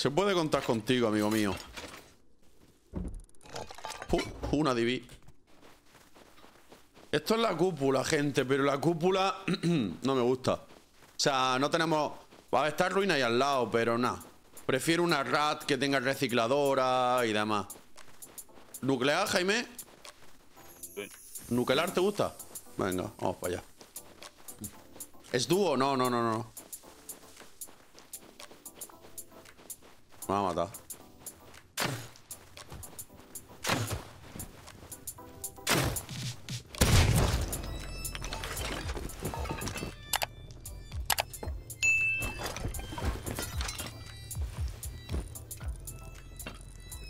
Se puede contar contigo, amigo mío. Una divi. Esto es la cúpula, gente, pero la cúpula no me gusta. O sea, no tenemos... Va a estar ruina ahí al lado, pero nada. Prefiero una rat que tenga recicladora y demás. ¿Nuclear, Jaime? Sí. ¿Nuclear te gusta? Venga, vamos para allá. ¿Es dúo? No, no, no, no. Me va a matar.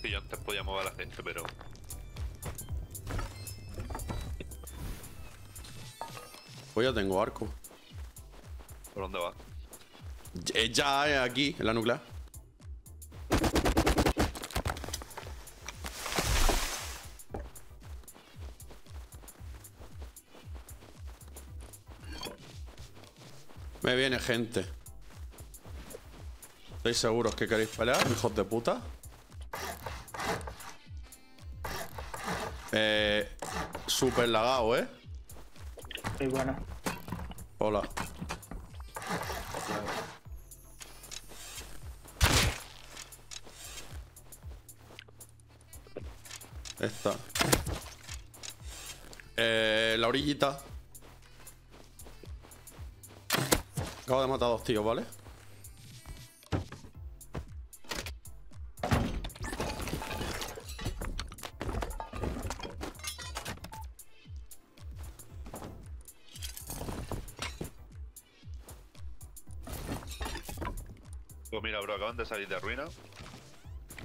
Sí, yo antes podía mover a la gente, pero. Pues ya tengo arco. ¿Por dónde va? Ya es aquí, en la nuclear. Me viene gente. ¿Estáis seguros que queréis pelear, hijos de puta? Eh. Súper lagado, ¿eh? Sí, bueno. Hola. Esta. Eh, la orillita. Acabo de matar a dos tíos, ¿vale? Pues mira, bro, acaban de salir de ruina.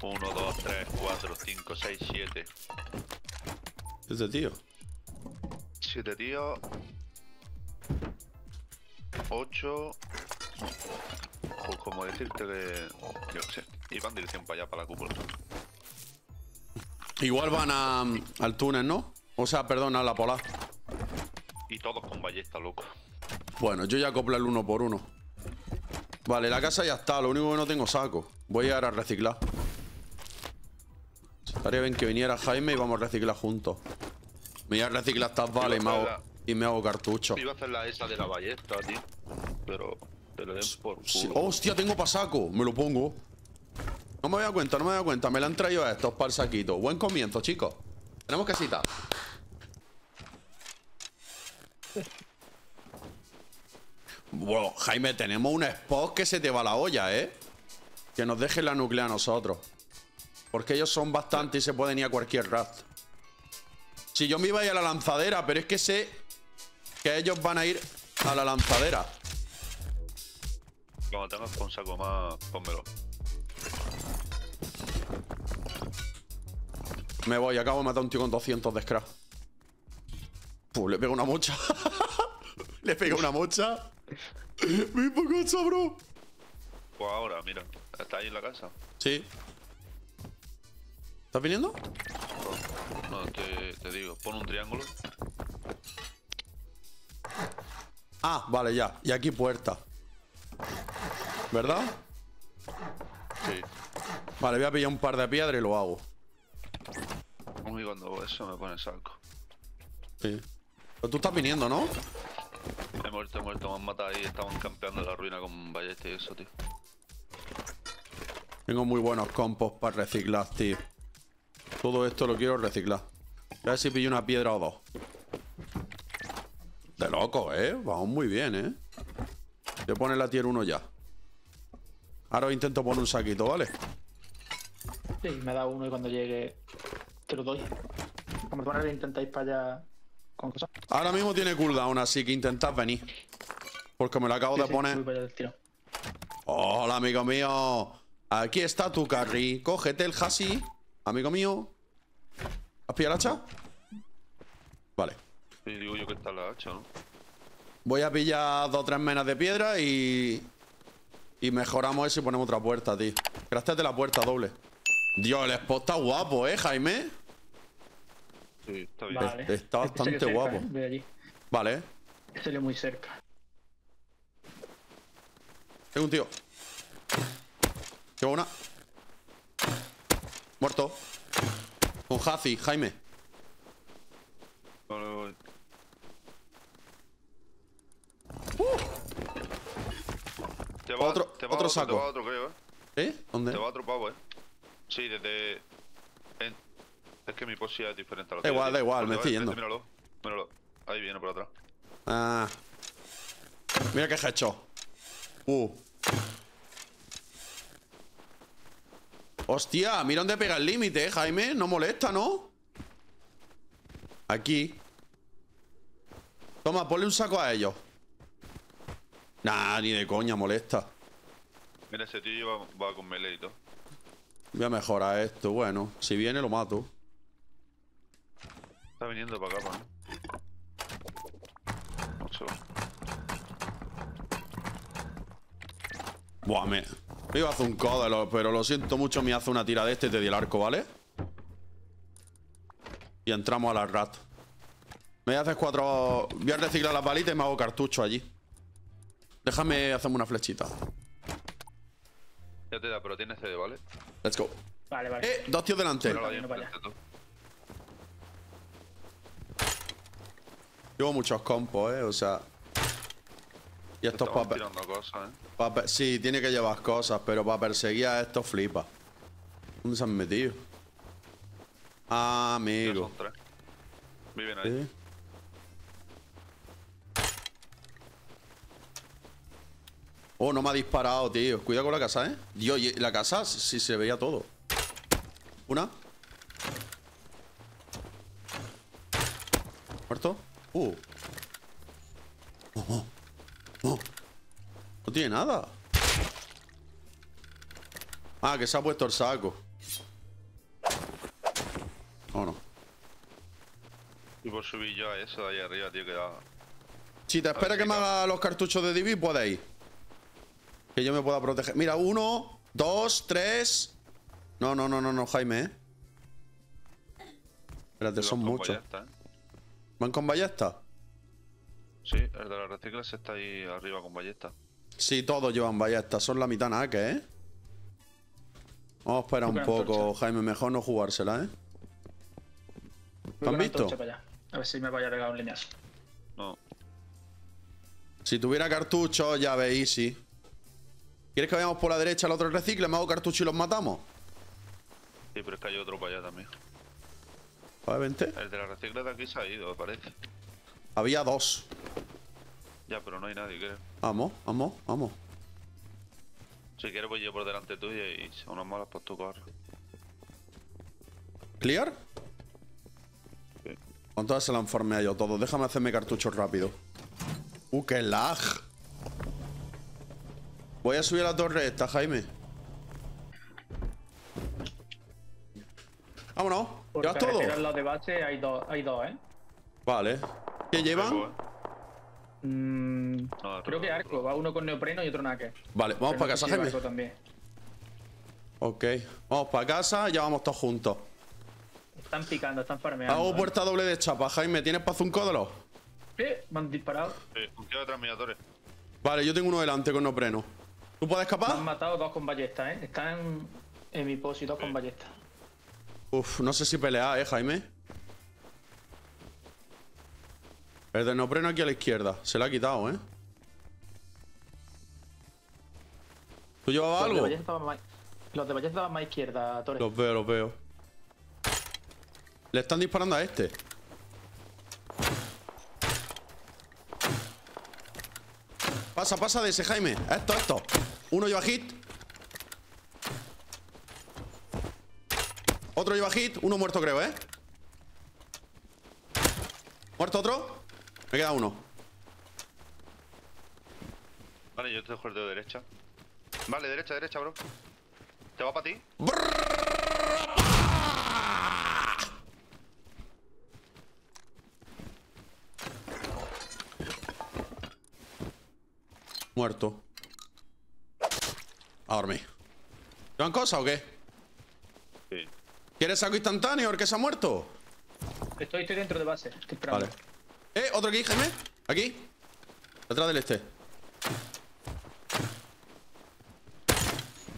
1, 2, 3, 4, 5, 6, 7. Ese tío. 7 tíos. 8. Pues como decirte que. Yo qué sé. Y van dirección para allá, para la cúpula. Igual van a, al túnel, ¿no? O sea, perdón, a la polar. Y todos con ballesta, loco. Bueno, yo ya acoplo el uno por uno. Vale, la casa ya está. Lo único que no tengo saco. Voy a ir a reciclar. Estaría bien que viniera Jaime y vamos a reciclar juntos. Me voy a reciclar estas balas y me hago, y me hago cartucho. Iba a hacer la esa de la ballesta, tío. Pero. Te lo den por culo. Sí. Hostia, tengo pa' saco. Me lo pongo. No me voy a cuenta, no me voy a cuenta. Me la han traído a estos para el saquito. Buen comienzo, chicos. Tenemos casita. Bueno, Jaime, tenemos un spot que se te va la olla, ¿eh? Que nos deje la nuclear a nosotros. Porque ellos son bastante y se pueden ir a cualquier rat. Si yo me iba a ir a la lanzadera, pero es que sé que ellos van a ir a la lanzadera. Cuando tengas con saco más, pónmelo. Me voy, acabo de matar a un tío con 200 de scrap. Puh, le pego una mocha. le pego una mocha. Mismo cosa, bro. Pues ahora, mira. ¿Está ahí en la casa? Sí. ¿Estás viniendo? No, te, te digo, pon un triángulo. Ah, vale, ya. Y aquí puerta. ¿Verdad? Sí. Vale, voy a pillar un par de piedras y lo hago. Y cuando eso me pone saco. Sí. Pero tú estás viniendo, ¿no? He muerto, he muerto, me han matado ahí. Estaban campeando en la ruina con ballesta y eso, tío. Tengo muy buenos compos para reciclar, tío. Todo esto lo quiero reciclar. A ver si pillo una piedra o dos. De loco, ¿eh? Vamos muy bien, ¿eh? Te pone la tier 1 ya. Ahora intento poner un saquito, ¿vale? Sí, me da uno y cuando llegue te lo doy. Como te pones intentáis para allá con cosas. Ahora mismo tiene cooldown, así que intentad venir. Porque me lo acabo Sí, de sí, poner. voy. Hola, amigo mío. Aquí está tu carry. Cógete el hasi. Amigo mío. ¿Has pillado el hacha? Vale. Y digo yo que está la hacha, ¿no? Voy a pillar dos o tres menas de piedra y. Y mejoramos eso y ponemos otra puerta, tío. Craftate la puerta doble. Dios, el spot está guapo, ¿eh, Jaime? Sí, está bien. Vale. está Este bastante cerca, guapo. ¿eh? Allí. Vale, Salió muy cerca. tengo un tío. Llevo una. Muerto. Con Hazi, Jaime. No, no, no. Te va, Otro- te va otro saco. va otro, creo, eh. ¿Eh? ¿Dónde? Te va otro pavo, eh. Sí, desde. en- Es que mi posi es diferente a lo Da igual, da igual, me estoy yendo. Míralo, míralo. Ahí viene por atrás. Ah. Mira qué hecho. Uh. Hostia, mira dónde pega el límite, eh, Jaime. No molesta, ¿no? Aquí. Toma, ponle un saco a ellos. Nah, ni de coña molesta. Mira, ese tío va, va con melee y todo. Voy a mejorar esto. Bueno, si viene lo mato. Está viniendo para acá, ¿no? Sé. Buah, me, me iba a hacer un códelo, pero lo siento mucho, me hace una tira de este y te di el arco, ¿vale? Y entramos a la rat. Me hacer cuatro... Voy a reciclar las balitas y me hago cartucho allí. Déjame hacerme una flechita. Ya te da, pero tienes CD, ¿vale? Let's go. Vale, vale. Eh, dos tíos delante. Para. Llevo muchos compos, eh, o sea... Y estos cosas, eh. Sí, tiene que llevar cosas, pero para perseguir a estos flipa. ¿Dónde se han metido? Ah, amigo. son tres. Viven ahí. ¿Eh? Oh, no me ha disparado, tío. Cuidado con la casa, ¿eh? Dios, y la casa sí se veía todo. Una. ¿Muerto? Uh. Oh, oh. Oh. No tiene nada. Ah, que se ha puesto el saco. Oh, no. Y por subir yo a eso de ahí arriba, tío, que da. Si te espera que me haga los cartuchos de Divi, puedes ir. Que yo me pueda proteger. Mira, uno, dos, tres. No, no, no, no, no, Jaime, ¿eh? Espérate, son Con muchos. ballesta, ¿eh? ¿Van con ballesta? Sí, el de la reciclas está ahí arriba con ballesta. Sí, todos llevan ballesta. Son la mitad nada, ¿qué, eh? Vamos a esperar un poco. Jaime. Mejor no jugársela, ¿eh? ¿Te han visto? antorcha para allá. A ver si me vaya a regar un leñazo. No, Si tuviera cartuchos, ya veis, sí. ¿Quieres que vayamos por la derecha al otro recicle? ¿Me hago cartucho y los matamos? sí, pero es que hay otro para allá también. Vale, vente. El de la recicla de aquí se ha ido, me parece. Había dos. Ya, pero no hay nadie, creo. Vamos, vamos, vamos. Si quieres, voy yo por delante tuya y si unas malas, pues tú corres. ¿Clear? Sí. Entonces se la a yo todo. Déjame hacerme cartuchos rápido. Uh, qué lag. Voy a subir a la torre esta, Jaime. Vámonos. Por ¿Llevas todo? lado de base hay dos, hay dos, ¿eh? Vale. ¿Qué llevan? ¿eh? Mm, No, creo que arco. Va uno con neopreno y otro naque. Vale, vamos Pero para no casa, Jaime. arco también. Ok. Vamos para casa, ya vamos todos juntos. Están picando, están farmeando. Hago ¿eh? puerta doble de chapa, Jaime. ¿Tienes para hacer un códelo? Eh, me han disparado. Sí, un tío detrás. Vale, yo tengo uno delante con nopreno. ¿Tú puedes Me han escapar? matado dos con ballesta, ¿eh? Están en mi posi, dos con ballesta. Uf, no sé si pelear, eh, Jaime. El de nopreno aquí a la izquierda. Se lo ha quitado, eh. ¿Tú llevabas Los algo? más, los de ballesta estaban más izquierda, Torres. Los veo, los veo. Le están disparando a este. Pasa, pasa de ese, Jaime. Esto, esto. Uno lleva hit. Otro lleva hit. Uno muerto, creo, ¿eh? ¿Muerto otro? Me queda uno. Vale, yo te dejo el dedo derecha. Vale, derecha, derecha, bro. ¿Te va para ti? Muerto. A dormir. ¿Llevan cosas o qué? Sí. ¿Quieres saco instantáneo el que se ha muerto? Estoy, estoy dentro de base. Estoy esperando. Vale. Eh, otro aquí, Jaime. Aquí. Detrás del este.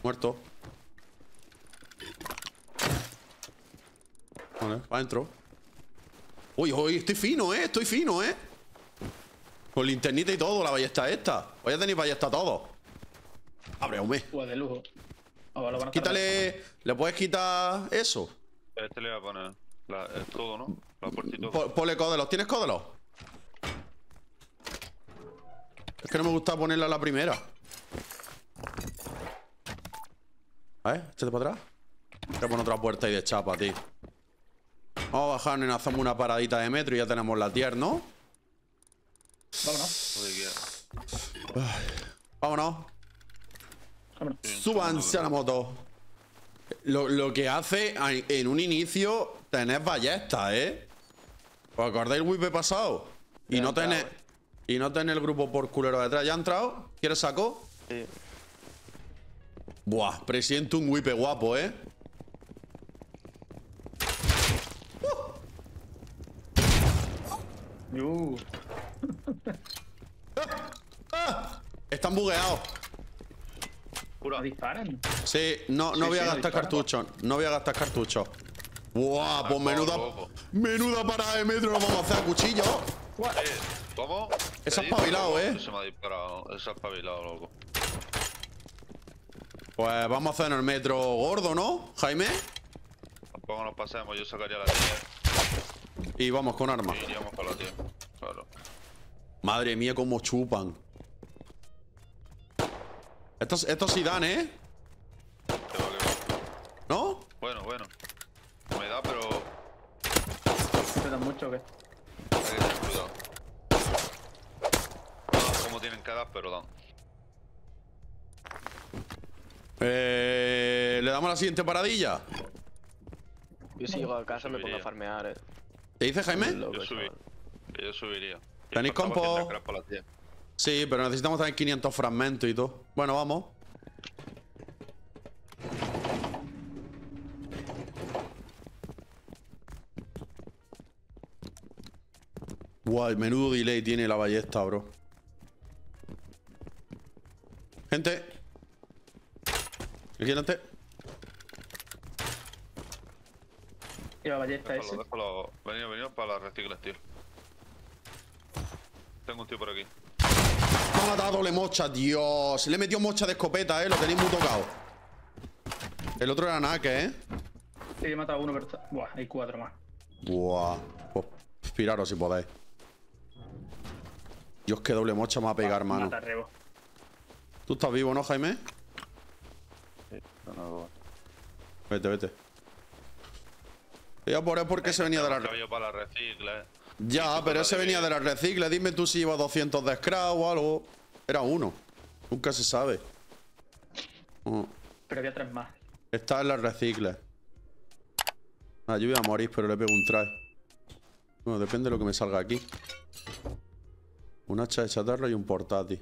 Muerto. Vale, para adentro. Uy, uy, estoy fino, ¿eh? Estoy fino, ¿eh? Con linternita y todo, la ballesta esta. Voy a tener ballesta todo. Abre, hombre. Pues de lujo. Van a Quítale. ¿Le puedes quitar eso? Este le voy a poner la, el todo, ¿no? La puertita. Po- Ponle códelos. ¿Tienes códelos? Es que no me gusta ponerla a la primera. A ver, échate para atrás. Voy a poner otra puerta y de chapa, tío. Vamos a bajar, nena, hacemos una paradita de metro y ya tenemos la tier, ¿no? Vámonos. Vámonos. vámonos. Súbanse a la moto. Lo, lo que hace en un inicio tener ballestas, ¿eh? ¿Os acordáis el whip pasado? Y no entrado, tener. Y no tener el grupo por culero detrás. ¿Ya ha entrado? ¿Quieres saco? Sí. Buah, presiento un whip guapo, ¿eh? Uh, Están bugueados. Pura. no disparan. Sí, no, no Sí, voy a sí, gastar cartuchos. No voy a gastar cartuchos. Buah, pues Ah, menuda. Menuda parada de metro nos vamos a hacer a cuchillo. Eh, ¿Cómo? Es ¿Qué espabilado? ¿eh? Se me ha disparado. Es espabilado, loco. Pues vamos a hacer en el metro gordo, ¿no, Jaime? Tampoco nos pasemos, yo sacaría la tía Y vamos con armas. y iríamos con la tía. Madre mía, cómo chupan. Estos, estos sí dan, ¿eh? ¿No? Bueno, bueno. Me da, pero ¿Te dan mucho o qué? hay que tener cuidado. No como tienen que dar, pero dan. Eh, ¿Le damos la siguiente paradilla? Yo si llego a casa me pongo a farmear, eh. ¿Te dice Jaime? Subí. yo subiría. ¿Tenéis compo? 100 de scrap para la tía. Sí, pero necesitamos también 500 fragmentos y todo. Bueno, vamos. Guay, menudo delay tiene la ballesta, bro. Gente. Aquí delante. Y la ballesta ese. Déjalo, déjalo. Venido, venido para las reciclas, tío. Tengo un tío por aquí. Me ha matado doble mocha, Dios. Le metió mocha de escopeta, eh. Lo tenéis muy tocado. El otro era Nake, eh. Sí, he matado a uno, pero está... Buah, hay cuatro más. Buah. Pues inspiraros si podéis. Dios, qué doble mocha me va a pegar, mano. Mata rebo. ¿Tú estás vivo, no, Jaime? Vete, vete. Ya por es porque se venía de la... Caballo para las reciclas. Ya, pero ese venía de la recicle. Dime tú si lleva 200 de scrap o algo. Era uno. Nunca se sabe. Oh, Pero había tres más. Está en la recicle. Ah, yo voy a morir, pero le pego un try. Bueno, depende de lo que me salga aquí. Un hacha de chatarra y un portátil.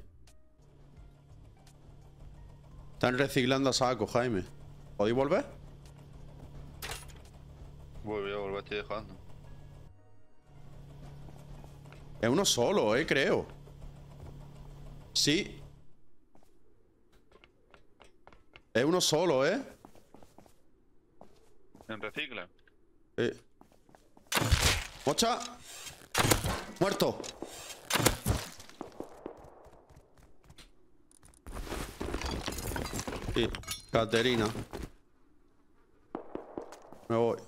Están reciclando a saco, Jaime. ¿Podéis volver? Voy a volver, estoy dejando. Es uno solo, eh, creo. Sí. Es uno solo, eh. ¿En recicla? Eh. ¡Mocha! ¡Muerto! Sí, Caterina. Me voy.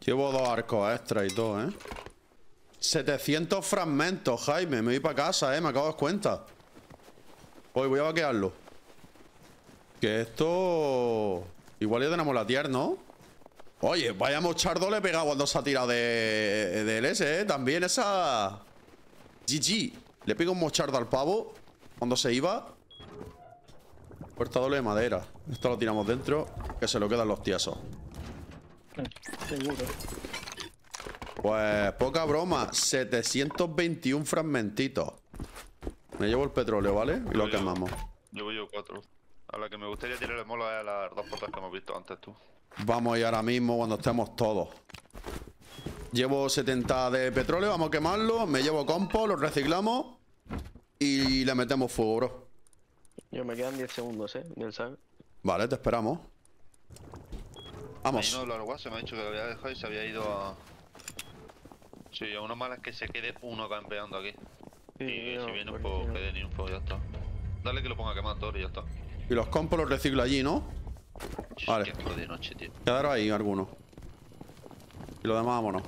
Llevo dos arcos extra y todo, ¿eh? 700 fragmentos, Jaime. Me voy para casa, ¿eh? Me acabo de dar cuenta. Hoy voy a vaquearlo. Que esto... Igual ya tenemos la tier, ¿no? Oye, vaya mochardo le he pegado cuando se ha tirado de, del S, ¿eh? También esa... GG. Le pego un mochardo al pavo cuando se iba. Puerta doble de madera. Esto lo tiramos dentro, que se lo quedan los tiesos. Seguro. Pues poca broma. 721 fragmentitos. Me llevo el petróleo, ¿vale? Y lo Yo quemamos. Llevo yo cuatro. A la que me gustaría tirarle mola es a las dos puertas que hemos visto antes tú. Vamos a ir ahora mismo cuando estemos todos. Llevo 70 de petróleo, vamos a quemarlo. Me llevo compo, lo reciclamos. Y le metemos fuego, bro. Yo me quedan 10 segundos, eh, del sabe. Vale, te esperamos. Vamos. Ahí no, la guasa me ha dicho que lo había dejado y se había ido a. Sí, a uno malo es que se quede uno campeando aquí. y no, si viene pues si no- que den info y ya está. Dale que lo ponga a quemar todo y ya está. Y los compos los reciclo allí, ¿no? Vale. De noche, tío. Quedaros ahí algunos. Y los demás vámonos.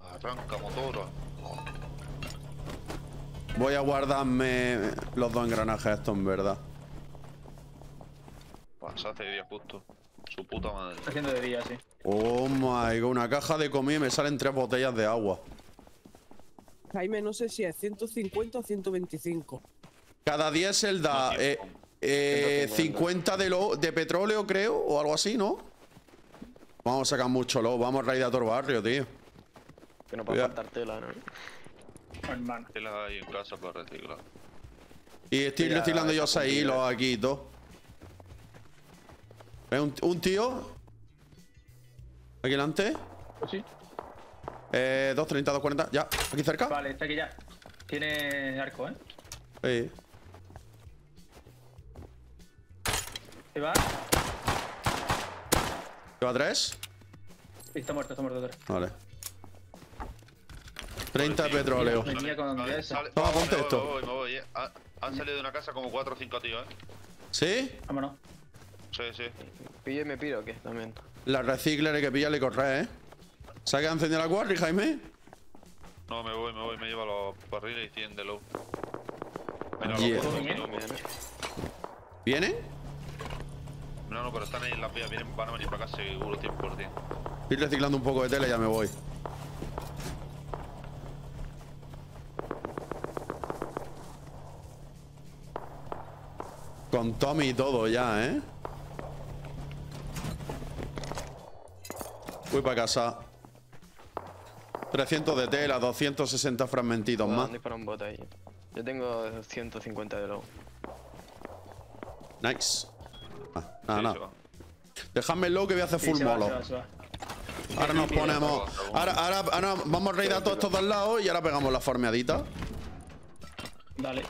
Arranca motor. Voy a guardarme los dos engranajes estos, en verdad. Hace de día justo. Su puta madre. Está haciendo de día, sí. Oh my god, una caja de comida y me salen tres botellas de agua. Jaime, no sé si es 150 o 125. Cada diésel da No, eh, eh, 50 de, lo, de petróleo, creo, o algo así, ¿no? Vamos a sacar mucho lobo, vamos a raid a todo el barrio, tío. Que no puede faltar tela, ¿no? Hermano. ¿Qué las hay en casa para reciclar? Y estoy reciclando yo esa seis hilos aquí y todo. ¿Ves un, un tío? Aquí delante. Pues sí. Eh, 230, 240. Ya, aquí cerca. Vale, está aquí ya. Tiene arco, ¿eh? Sí. ¿Se va? Lleva tres. Sí, está muerto, está muerto. tres. Vale. 30 de petróleo. Venía con Vale, sale- Toma, me voy, ponte me esto. voy, me voy, eh. Ha- Han salido de una casa como 4 o 5 tíos, eh. ¿Sí? Vámonos. Sí, sí. Pillo y me piro, ¿qué? También. La recicler hay que pillarle y correr, ¿eh? ¿Se ha quedado encendida la quarry, Jaime? No, me voy, me voy, me llevo los barriles y 100 de low. Mira, Yeah. los. ¿Vienen? No, no, pero están ahí en la vía, vienen, van a venir para acá seguro 100%. Estoy reciclando un poco de tela y ya me voy. Con Tommy y todo ya, ¿eh? Voy para casa. 300 de tela, 260 fragmentitos a más. un ahí. Yo tengo 150 de low. Nice. Ah, nada, Sí, nada. Dejadme low que voy a hacer Sí, full se va, molo. se va, se va. Ahora nos ponemos. Ahora, ahora, ahora vamos a raidar todos estos dos lados y ahora pegamos la formeadita. Dale.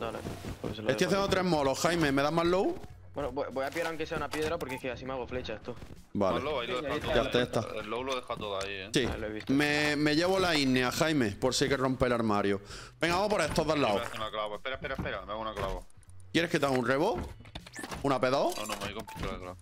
Dale. Pues Estoy haciendo tres molos, Jaime. ¿Me das más low? Bueno, voy, voy a pillar aunque sea una piedra porque es que así me hago flechas tú. Vale. Ahí lo deja todo. Ya está. El low lo deja todo ahí, eh. Sí. Ah, lo he visto. Me, me llevo la ígnea, Jaime, por si hay que romper el armario. Venga, vamos por estos dos me lados. una clavo. Espera, espera, espera, me hago una clavo. ¿Quieres que te haga un rebo? ¿Una P2? No, no, me voy con pistola de clavo.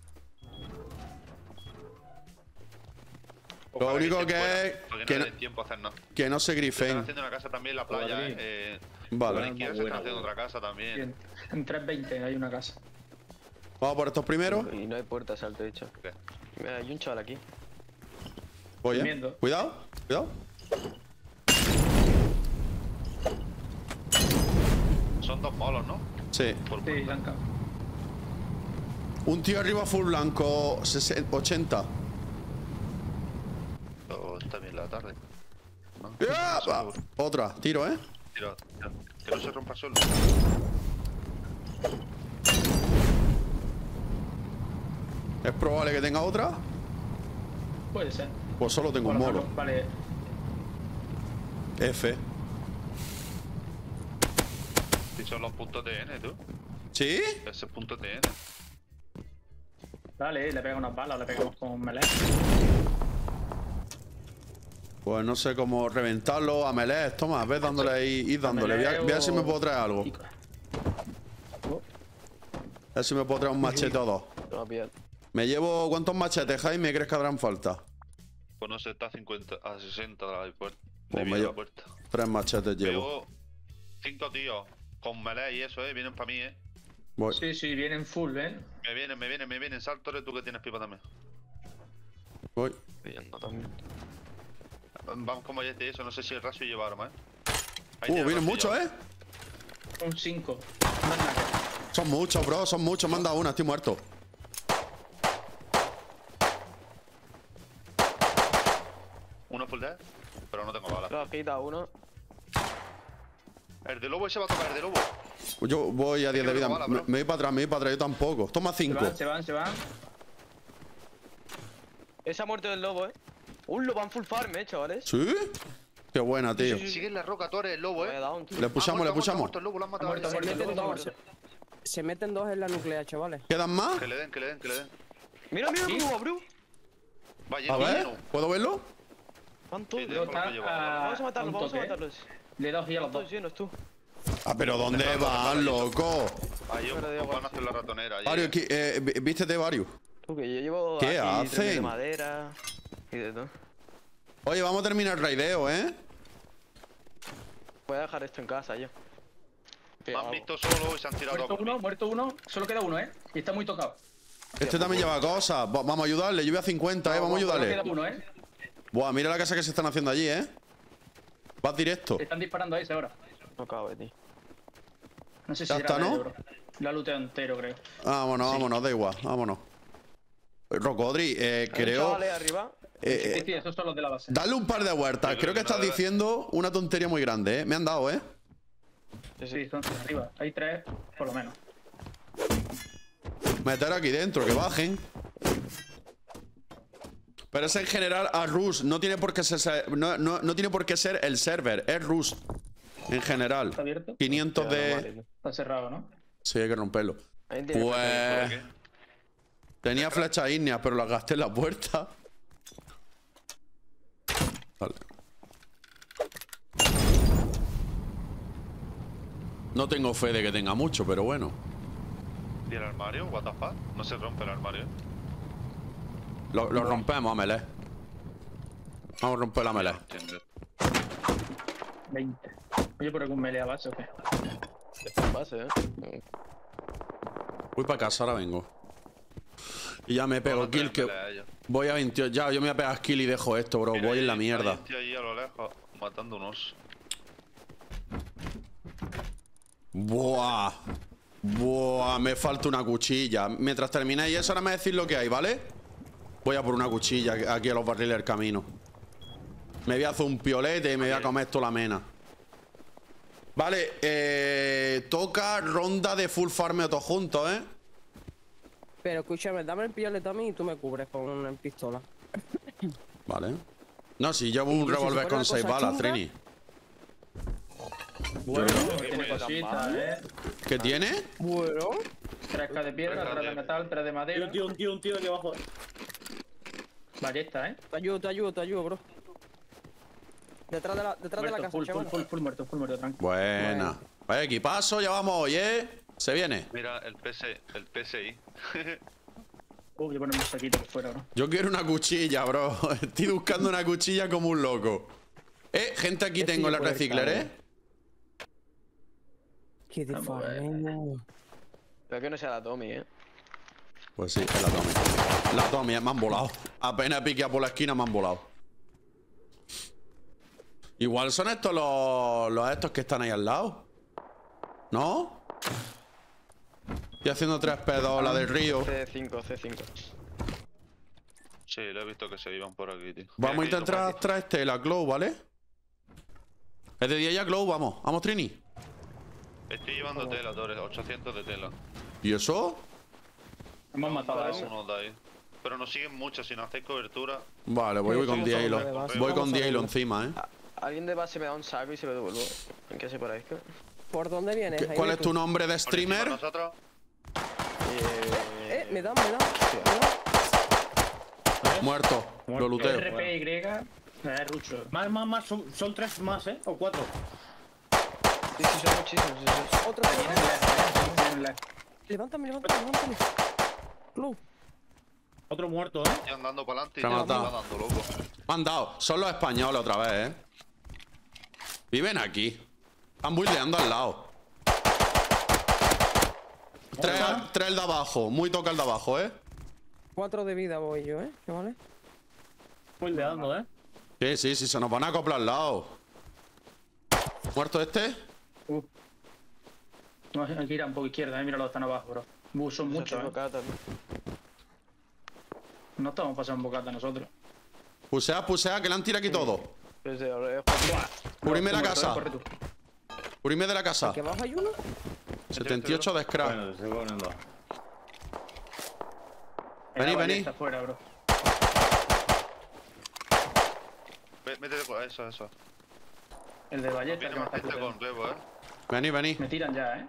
Lo único que es Porque que no tiempo a hacer nada. que no se Están grifen. haciendo una casa también en la playa, eh. eh. A la Vale. izquierda se está haciendo otra casa también. En, en 320 hay una casa. Vamos por estos primeros. Y no hay puertas al techo. Hay un chaval aquí. Voy, eh. Cuidado, cuidado. Son dos molos, ¿no? Sí. Por Sí, Blanca. Un tío arriba full blanco, 60 80. Oh, está bien la tarde. ¡Ah! Otra, tiro, ¿eh? Tira, tira. Que no se rompa solo. Es probable que tenga otra. Puede ser. Pues solo tengo un Bueno, molo. Vale. F. Son los puntos TN, tú. ¿Sí? Ese es punto TN. Dale, le pega unas balas, le pegamos con melee. Pues no sé cómo reventarlo a melee. Toma, ves dándole ahí, ir dándole. Voy a, voy a ver si me puedo traer algo. A ver si me puedo traer un machete o dos. Me llevo. ¿Cuántos machetes, Jaime? ¿Crees que habrán falta? Pues no sé, está a 50, a 60 de la puerta. Pues me llevo- la puerta. Tres machetes llevo. Llevo cinco tíos con melee y eso, eh. Vienen para mí, eh. Voy. Sí, sí, vienen full, ¿eh? Me vienen, me vienen, me vienen. Saltore, tú que tienes pipa también. Voy. Pillando también. Vamos como ya te eso, no sé si el rasio lleva arma, eh. Ahí Uh, vienen muchos. ¿eh? Un 5. No es nada. Son muchos, bro. Son muchos. Me han dado una. Estoy muerto. Uno full dead, pero no tengo balas. Lo quita uno. El de lobo ese va a tocar, el de lobo. Yo voy a 10 de vida. bala, Me, voy para atrás, me voy para atrás. Yo tampoco. Toma Se 5. van, se van, se van. Ese ha muerto del lobo, eh. Un lobo en full farm, eh, chavales. ¿Sí? Qué buena, tío. Sigue en la roca, tú eres el lobo, he eh. tío. Le pushamos, Ha le pushamos. muerto. Se meten dos. muerto. Se meten dos en la nuclear, chavales. ¿Quedan más? Que le den, que le den, que le den. Mira, mira, ¿Sí? bro, bro. Vaya, A ver. ¿puedo verlo? Van a Vamos a matarlos, vamos a toque, matarlos. Le he dado y a los dos. llenos, tú. Ah, pero ¿dónde déjalo, loco? Ahí van a hacer la ratonera. allí, Varios, eh. vístete varios. Tú, que yo llevo. ¿Qué aquí trenes de hacen? madera y de todo. Oye, vamos a terminar el raideo, ¿eh? Voy a dejar esto en casa ya. ¿Qué Me han visto solo y se han tirado Muerto uno, muerto uno. Solo queda uno, ¿eh? Y está muy tocado. Este también lleva cosas. Va- Vamos a ayudarle. Yo voy a 50, ¿eh? Vamos a Solo queda ayudarle. uno, ¿eh? Buah, mira la casa que se están haciendo allí, ¿eh? Vas directo. Están disparando a ese ahora. No cabe, tío. No sé si Ya está, de ¿no? ha looteado entero, creo. Vámonos, vámonos, da igual. Vámonos. Rocodri, eh, Hay un creo... arriba. eh, Sí, eh, sí, esos son los de la base. dale un par de vueltas. Creo que estás diciendo una tontería muy grande, ¿eh? Me han dado, ¿eh? Sí, sí. Sí, son arriba. Hay tres, por lo menos. Meter aquí dentro, que bajen. Pero es en general a Rust. No tiene por qué ser, no, no- no tiene por qué ser el server. Es Rust. En general. ¿Está abierto? 500 Vale, de... Está cerrado, ¿no? Sí, hay que romperlo. Ahí tiene ¿Por Pues... Tenía flechas ígneas, pero las gasté en la puerta. Vale. No tengo fe de que tenga mucho, pero bueno. ¿Y el armario? ¿What the fuck? No se rompe el armario. Lo, lo rompemos a melee. Vamos a romper la melee. Entiendo. 20. Oye, por algún melee a base o qué. Está en base, eh. Voy para casa, ahora vengo. Y ya me pego kill que... Voy a 28. Ya, yo me voy a pegar kill y dejo esto, bro. Mira, Voy en la mierda. Hay un tío ahí a lo lejos matando unos. Buah. Buah, me falta una cuchilla. Mientras terminéis eso, ahora me decís lo que hay, ¿vale? Voy a por una cuchilla aquí a los barriles del camino. Me voy a hacer un piolete y me voy a comer toda la mena. Vale, eh, toca ronda de full farmeo todos juntos, ¿eh? Pero escúchame, dame el piolet a mí y tú me cubres con una pistola. Vale. No, si llevo un si revólver con seis balas, chunga- Trini. Bueno, tiene tiene cositas, mal. ¿eh? ¿Qué tiene? Bueno, 3K de piedra, Tres 3 de metal, 3 de madera. tío, un tío, un tío aquí abajo. Eh. Ballesta, ¿eh? te ayudo, te ayudo, te ayudo, bro. Detrás de la, detrás de la casa, full, full, chaval. full, full muerto, full muerto, tranquilo. Buena. Vaya equipazo, ya vamos hoy, ¿eh? Se viene. Mira, el PC, el PSI. Voy a poner un saquito por fuera, bro. Yo quiero una cuchilla, bro. Estoy buscando una cuchilla como un loco. Eh, gente aquí Este tengo en la recicler, estar, ¿eh? Qué de Vamos a ver. farmeo. Pero que no sea la Tommy, eh. Pues sí, es la Tommy. La Tommy, me han volado. Apenas piquea por la esquina, me han volado. Igual son estos los, los estos que están ahí al lado. ¿No? Estoy haciendo tres pedos, la del río. C5, C5. Sí, lo he visto que se iban por aquí, tío. Vamos a intentar traer este, la Glow, ¿vale? Es de día ya Glow, vamos. Vamos, Trini. Estoy llevando tela, Torres, 800 de tela. ¿Y eso? Hemos matado a uno de ahí. Pero nos siguen mucho, si no hacéis cobertura. Vale, voy, voy con Sí, Dielo. vamos a ver, Voy con vamos a Dielo ver. encima, ¿eh? Alguien de base me da un saco y se lo devuelvo. En que se parezca. ¿Por dónde vienes? ¿Qué- ¿Cuál es tu nombre de Por streamer? nosotros. Eh, me dan, me dan. me dan. Muerto. Lo luteo. RPY, es Rucho. Más, más, más, son, son tres más, ¿eh? O cuatro. Sí, sí, son muchísimos. Sí, sí. Otro, ¿eh? Levántame, levántame, levántame. Glow. Otro muerto, ¿eh? Y andando para adelante y Se ha ya matado. me va dando loco. Me han dado. Son los españoles otra vez, ¿eh? Viven aquí. Están buileando al lado. Tres, tres el de abajo. Muy toca el de abajo, ¿eh? Cuatro de vida voy yo, ¿eh? ¿Vale? Muy leando, ¿eh? Sí, sí, sí. Se nos van a acoplar al lado. ¿Muerto este? No, hay que ir a un poco izquierda, eh. Mira los que están abajo, bro. Uh, son muchos, eh. ¿No? Estamos pasando bocata nosotros. Pusea, pusea, que le han tirado aquí todo. Desde ahora Cubrime la casa. Cubrime de la casa. ¿Que abajo hay uno? 78 de scrap. Bueno, se poniendo. Vení, vení. ballesta afuera, bro. Métete con eso, eso. El de ballesta que me está con rebo, eh. Vení, vení. Me tiran ya, eh.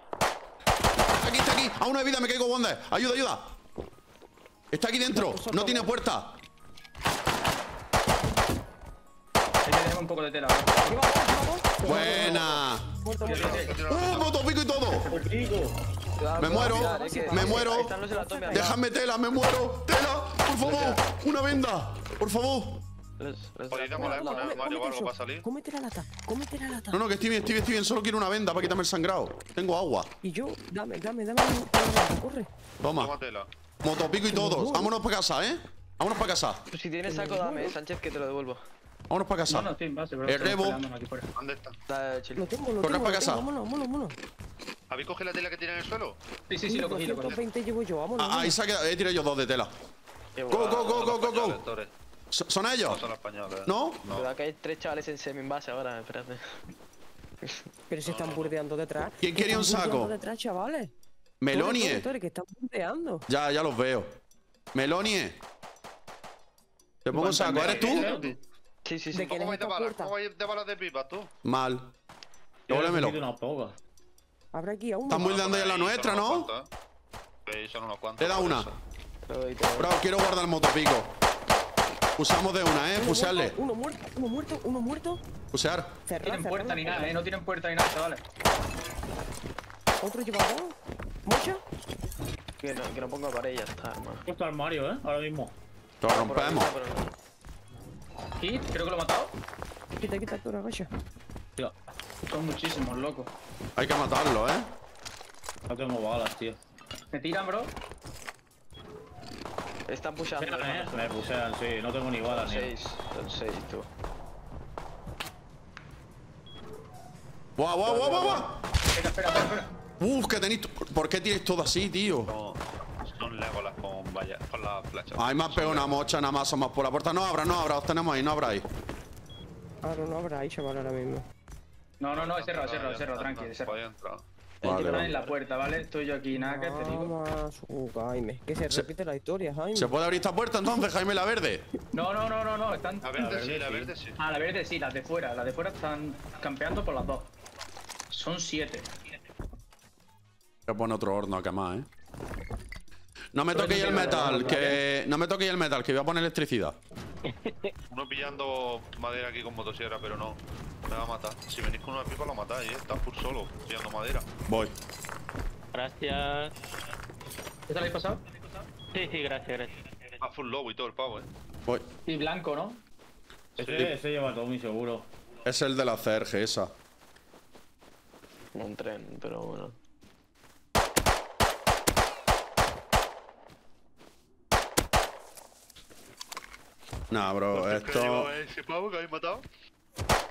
Aquí está aquí. A una de vida me caigo, Wonder. Ayuda, ayuda. Está aquí dentro. No tiene puerta. Hay un poco de tela. Buena. ¡Uh, motopico y todo! Me muero, me muero. Déjame tela, me muero. Tela, por favor. Una venda, por favor. La Mario cómete algo eso. para salir. Cómete la lata, cómete la lata. No, no, que estoy bien, estoy bien, estoy bien. Solo quiero una venda para quitarme el sangrado. Tengo agua. Y yo, dame, dame, dame corre. Toma. Motopico y todo. Vámonos para casa, ¿eh? Vámonos para casa. Pues si tienes saco, dame, Sánchez, que te lo devuelvo. Vámonos para No, no, casa. estoy en base, bro. El rebo. ¿Dónde está? Da, chill. Lo tengo, lo Corre tengo. pa' lo casa. tengo. Vámonos, vámonos, vámonos. ¿Habéis cogido la tela que tiene en el suelo? Sí, sí, sí, lo cogí, lo cogí. 220 llevo yo, vámonos. Ah, ahí se ha quedado. He tirado yo dos de tela. Go, go, go, go, go, go. Lectores. ¿So- ¿Son No ellos? son españoles. ¿No? Cuidado que hay tres chavales en semi en base ahora, espérate. Pero se están burdeando detrás. ¿Quién quería un Están saco? burdeando detrás, chavales. Melonie. Que. Ya, ya los veo. Melonie. Te pongo un saco. ¿Eres tú? Sí, sí, sí. ¿De quién ¿Cómo vais de balas? ¿Cómo vais de balas de pipa tú? Mal. Poca. Habrá aquí a uno. Están buildeando ya la nuestra, ¿no? ¿eh? Sí, son unos cuantos. Te da una. Bro, quiero guardar el motopico. Usamos de una, ¿eh? Pusearle. Uno muerto, uno muerto, uno muerto. Pusear. No tienen puerta ni nada, eh. No tienen puerta ni nada, chavales. Otro lleva Que no, que no ponga pared y ya está, hermano. He puesto armario, ¿eh? Ahora mismo. Lo rompemos. Pero no. Hit, creo que lo he matado. Quita, quita, tú, agacha. Tío, Son muchísimos, loco. Hay que matarlo, ¿eh? no tengo balas, tío. Me tiran, bro. Están pushando. Eh. hermano. Me pusean, sí. No tengo ni balas, Son ni. seis, son seis, tú. ¡Guau, guau, guau, guau, espera, espera, espera. Uf, que tenéis. ¿Por qué tienes todo así, tío? No, son Legolas con, vaya, con la flecha. Ay, me has pegado una mocha, nada más somos por la puerta. No abra, no abra, os tenemos ahí, no abráis. Ahora no habrá ahí, chaval, ahora mismo. No, no, no, he cerrado, cerrado, cerrado, tranqui, he cerrado. Vale, en la puerta, ¿vale? Estoy yo aquí, nada, que te digo. Uh, Jaime. Que se Se- repite la historia, Jaime. ¿Se puede abrir esta puerta entonces, Jaime la Verde? No, no, no, no, no, están. La verde sí, la verde sí. Ah, la verde sí, las de fuera. Las de fuera están campeando por las dos. Son siete. Voy a poner otro horno acá más, ¿eh? No me toquéis el sí, metal, que. No me toquéis el metal, que voy a poner electricidad. Uno pillando madera aquí con motosierra, pero no. Me va a matar. Si venís con una pipa lo matáis, eh. Está full solo, pillando madera. Voy. Gracias. ¿Esta la habéis pasado? Sí, sí, gracias, gracias. A full lobo y todo el pavo, eh. Voy. Y blanco, ¿no? Ese, ese lleva todo mi seguro. Es el de la CRG, esa. Un tren, pero bueno. Nah, bro, ¿Qué esto. ese pavo que habéis matado?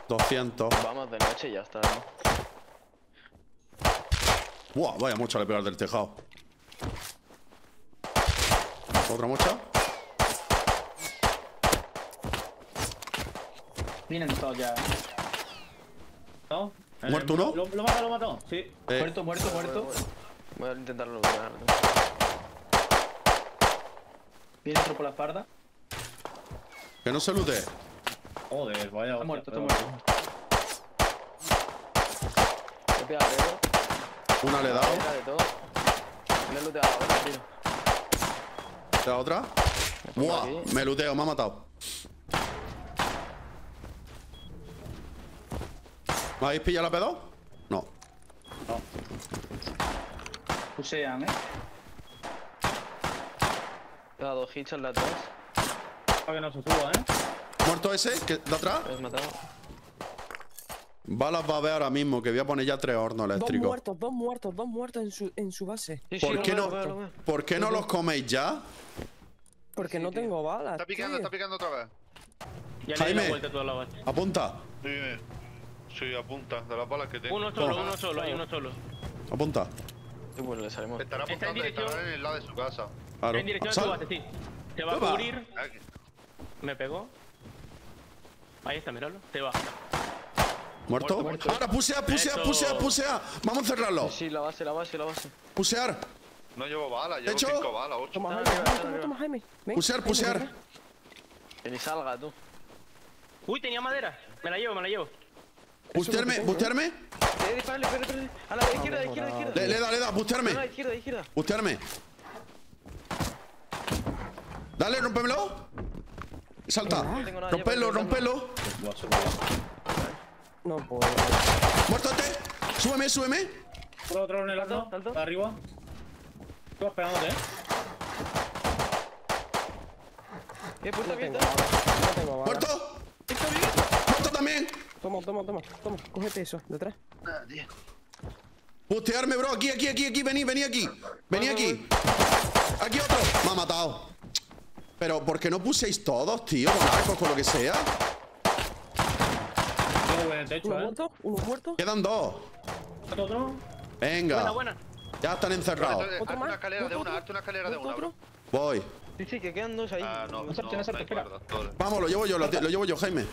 200. Vamos de noche y ya está, ¿no? Buah, vaya mucha le pegar del tejado. ¿Otra mocha? Vienen todos ya. ¿No? En ¿Muerto uno? ¿Lo, lo mata, lo mató? Sí. Eh, Muerto, muerto, muerto. Voy a intentarlo. Viene otro por la espalda. Que no se lute. Joder, vaya. Está muerto, está muerto. Le he pegado dedo, Una le he dado. Le he looteado ahora, tío. ¿Te da otra? Buah, me luteo, me ha matado. ¿Me habéis pillado la P2? No. Pusean, ¿eh? Le he dado hits en las dos. Para que no se suba, ¿eh? ¿Muerto ese? ¿Que, ¿De atrás? ¿Me has matado? Balas va a ver ahora mismo, que voy a poner ya tres hornos Dos eléctricos. muertos, dos muertos, dos muertos en su, en su base. Sí, sí, ¿Por qué veo, no, veo, veo. ¿por qué no los coméis ya? Porque no tengo balas. Está picando, tío. está picando otra vez. Ya le di Jaime. la vuelta toda la base. Apunta, Dime. Sí, apunta, de las balas que tengo. Uno solo, uno solo, hay uno solo. apunta. Sí, bueno, le salimos. Estará Está en apuntando, dirección. estará en el lado de su casa. Claro. En dirección a tu base, sí. Te va a cubrir. Aquí. Me pegó. Ahí está, míralo. Te va. ¿Muerto? Muerto. Ahora, pusear, pusear, Eso. pusear, pusear. Vamos a encerrarlo. Sí, sí, la base, la base, la base. Pusear, No llevo balas, llevo ¿Hecho? cinco balas, ocho. Toma, Jaime, toma, toma, toma, Jaime. Ven, pusear, Jaime, pusear. ven. Que ni salga, tú. Uy, tenía madera. Me la llevo, me la llevo. Bustearme, bustearme. Eh, disparale, espera, espera. A la de izquierda, de izquierda, de izquierda. Le, le da, le da, No, no, bustearme. de izquierda, de izquierda. Bustearme. Dale, rómpemelo. Salta. No Rompelo, rompelo. No puedo. Muerto este. Súbeme, súbeme. Otro, otro en el arco. salto. Arriba. Estoy esperándote, eh. ¿Qué puerta abierta? No. Muerto. Muerto también. Toma, toma, toma. Toma, cógete eso, detrás. Ah, tío. Pustearme, bro. Aquí, aquí, aquí, aquí. Vení, vení aquí. Vení aquí. Aquí otro. Me ha matado. Pero, ¿por qué no puséis todos, tío? Con arcos, con lo que sea. Techo, Uno eh. muerto, uno muerto. Quedan dos. Otro. Venga. Buena, buena. Ya están encerrados. Hazte Otro una escalera de una, hazte una escalera de una, bro. Voy. Sí, sí, que quedan dos ahí. Ah, no, no, no, no. Vamos, lo llevo yo, lo, lo llevo yo, Jaime.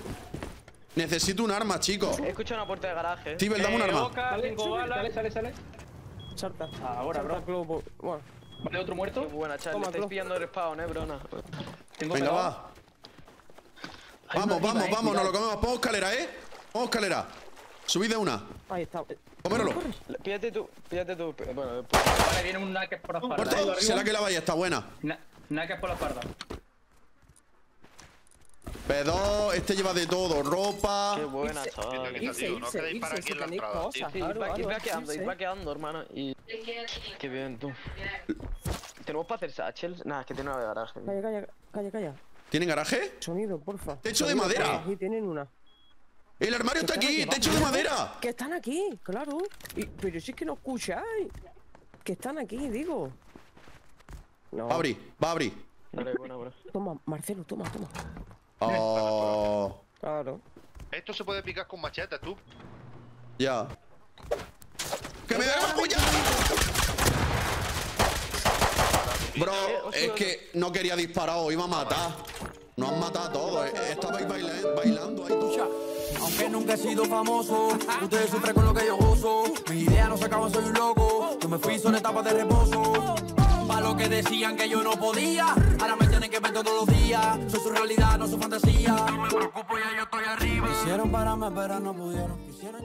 Necesito un arma, chicos. He escuchado una puerta de garaje. Steven, dame un Eh, arma. Boca, Sale, sale, sale, sale. Salta. Ahora, Salta, bro. Bueno, Vale, otro Qué muerto. buena, chaval. Toma, Le estáis pillando el respawn, eh, brona. Tengo Venga, pegado. va. Hay Vamos, arriba, vamos, eh, vamos, nos lo comemos. Pongo escalera, ¿eh? Pongo escalera. Subid de una. ahí está. Coméralo. Píllate tú, píllate tú. Bueno, después. Vale, viene un Naked por la espalda. Muerto. Será que la vaya, está buena. Na- por la espalda. P2, este lleva de todo. Ropa. Qué buena, chaval. Irse. No irse, quedéis para irse, aquí en la entrada. Sí, va, quedando, va quedando, hermano. Y. Qué bien, tú. ¿Tenemos para hacer satchels? Nada, es que tiene una de garaje. Calla, calla, calla, calla. ¿Tienen garaje? Sonido, porfa. Techo de madera. Aquí tienen una. El armario está aquí, aquí, techo de madera. Que están aquí, claro. Y- pero si es que no escucháis. Que están aquí, digo. No. Va a abrir, va a abrir. Dale, buena, buena. Toma, Marcelo, toma, toma. Oh, Claro. Esto se puede picar con machetes, tú. ya. ¡Que me den la puya! Bro, es que no quería disparar, os iba a matar. No han matado a todos. eh, Estabais baila- bailando ahí. Aunque nunca he sido famoso, ustedes sufren con lo que yo gozo. Mis ideas no se acaban, soy un loco. Yo me fui, son etapas de reposo. Lo que decían que yo no podía, ahora me tienen que ver todos los días. Soy su realidad, no su fantasía. No me preocupo, ya yo estoy arriba. Quisieron pararme, pero no pudieron. Quisieron